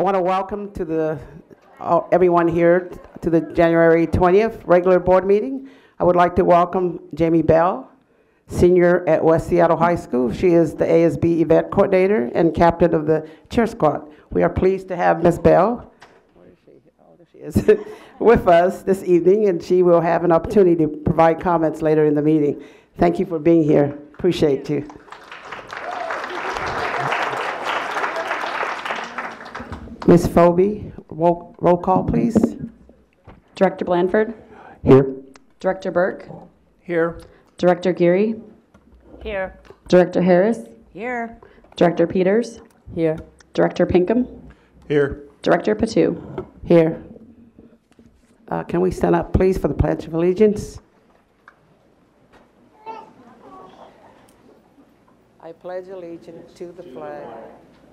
I want to welcome to the, uh, everyone here to the January 20th regular board meeting. I would like to welcome Jamie Bell, senior at West Seattle High School. She is the ASB event coordinator and captain of the cheer squad. We are pleased to have Ms. Bell? Oh, with us this evening, and she will have an opportunity to provide comments later in the meeting. Thank you for being here. Appreciate you. Ms. Phobie, roll, roll call, please. Director Blanford, Here. Director Burke, Here. Director Geary, Here. Director Harris, Here. Director Peters, Here. Director Pinkham, Here. Director Patu. Here. Uh, Can we stand up, please, for the Pledge of Allegiance? I pledge allegiance to the flag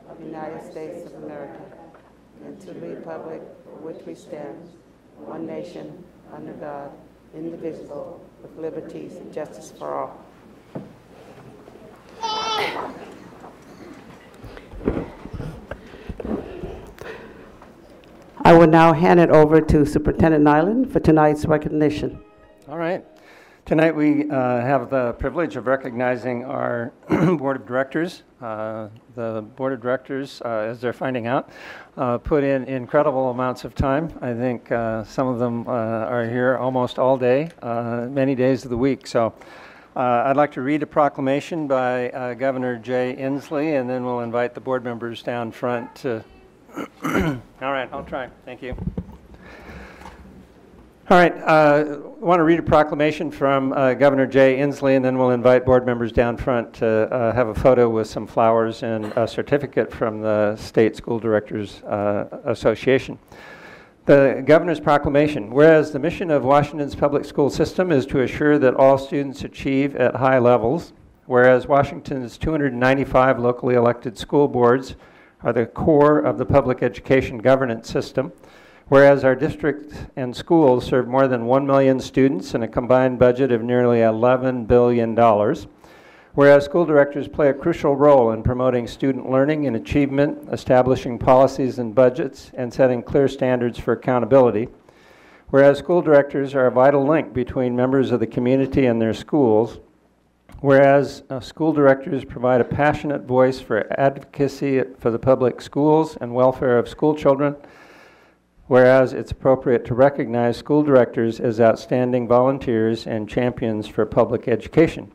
of the United States of America and to the republic for which we stand, one nation, under God, indivisible, with liberties and justice for all. I will now hand it over to Superintendent Nyland for tonight's recognition. All right. Tonight, we uh, have the privilege of recognizing our Board of Directors. Uh, The Board of Directors, uh, as they're finding out, uh, put in incredible amounts of time. I think uh, some of them uh, are here almost all day, uh, many days of the week. So I'd like to read a proclamation by Governor Jay Inslee, and then we'll invite the board members down front to... All right, I'll try. Thank you. All right, uh, I want to read a proclamation from uh, Governor Jay Inslee, and then we'll invite board members down front to uh, have a photo with some flowers and a certificate from the State School Directors uh, Association. The Governor's Proclamation. Whereas the mission of Washington's public school system is to assure that all students achieve at high levels, whereas Washington's 295 locally elected school boards are the core of the public education governance system, Whereas our district and schools serve more than 1 million students and a combined budget of nearly $11 billion. Whereas school directors play a crucial role in promoting student learning and achievement, establishing policies and budgets, and setting clear standards for accountability. Whereas school directors are a vital link between members of the community and their schools. Whereas uh, school directors provide a passionate voice for advocacy for the public schools and welfare of school children. Whereas it's appropriate to recognize school directors as outstanding volunteers and champions for public education.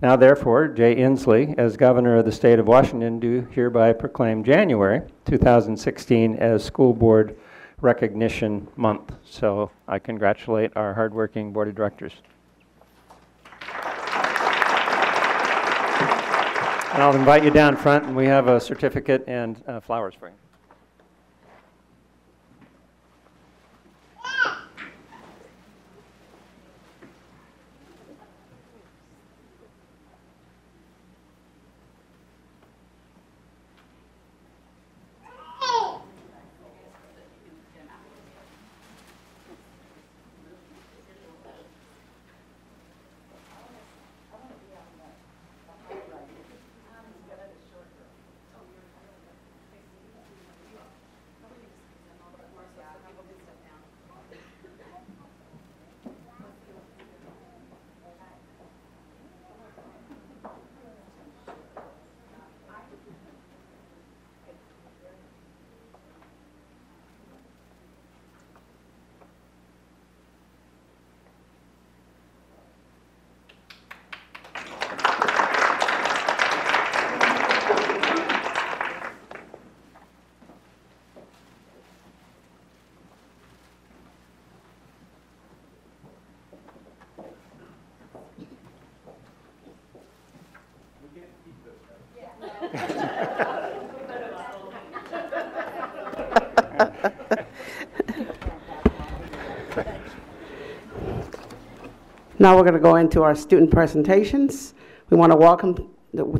Now, therefore, Jay Inslee, as governor of the state of Washington, do hereby proclaim January 2016 as School Board Recognition Month. So I congratulate our hardworking board of directors. And I'll invite you down front, and we have a certificate and uh, flowers for you. Now we're going to go into our student presentations. We want to welcome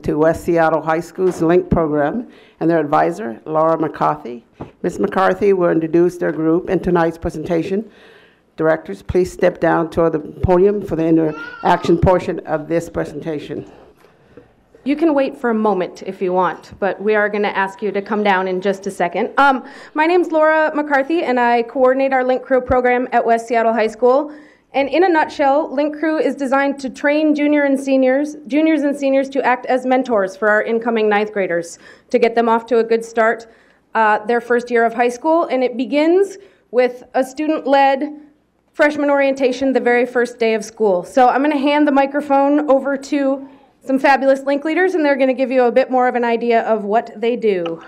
to West Seattle High School's LINK program and their advisor, Laura McCarthy. Ms. McCarthy will introduce their group in tonight's presentation. Directors, please step down toward the podium for the interaction portion of this presentation. you can wait for a moment if you want, but we are going to ask you to come down in just a second. Um, my is Laura McCarthy, and I coordinate our Link Crew program at West Seattle High School. And in a nutshell, Link Crew is designed to train junior and seniors, juniors and seniors to act as mentors for our incoming ninth graders to get them off to a good start uh, their first year of high school. And it begins with a student-led freshman orientation the very first day of school. So I'm going to hand the microphone over to some fabulous link leaders, and they're going to give you a bit more of an idea of what they do.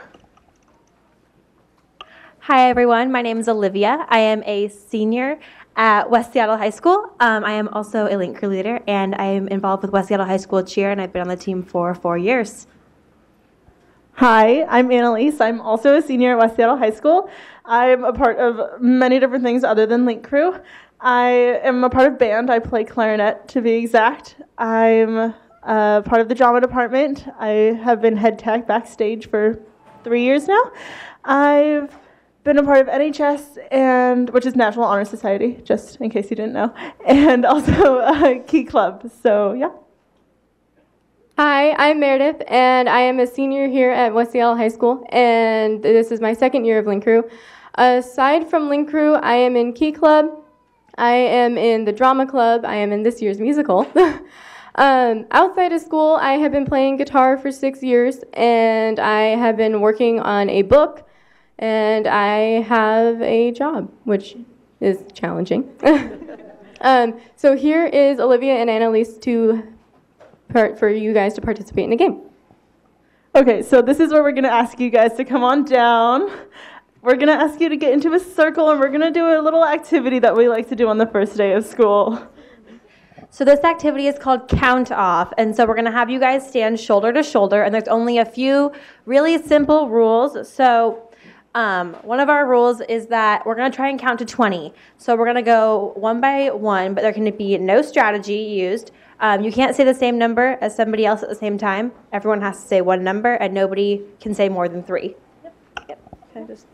Hi, everyone. My name is Olivia. I am a senior at West Seattle High School. Um, I am also a Link Crew leader, and I am involved with West Seattle High School cheer, and I've been on the team for four years. Hi, I'm Annalise. I'm also a senior at West Seattle High School. I'm a part of many different things other than Link Crew. I am a part of band. I play clarinet, to be exact. I'm uh, part of the drama department. I have been head tech backstage for three years now. I've been a part of NHS and which is National Honor Society, just in case you didn't know, and also uh, Key Club. So yeah. Hi, I'm Meredith, and I am a senior here at West Seattle High School, and this is my second year of Link Crew. Aside from Link Crew, I am in Key Club, I am in the Drama Club, I am in this year's musical. um, outside of school, I have been playing guitar for six years, and I have been working on a book, and I have a job, which is challenging. um, so here is Olivia and Annalise to part for you guys to participate in a game. Okay, so this is where we're going to ask you guys to come on down. We're going to ask you to get into a circle and we're going to do a little activity that we like to do on the first day of school. So this activity is called count off, and so we're going to have you guys stand shoulder to shoulder, and there's only a few really simple rules. So um, one of our rules is that we're going to try and count to 20. So we're going to go one by one, but there can be no strategy used. Um, you can't say the same number as somebody else at the same time. Everyone has to say one number, and nobody can say more than three. Yep. Yep. Can I just-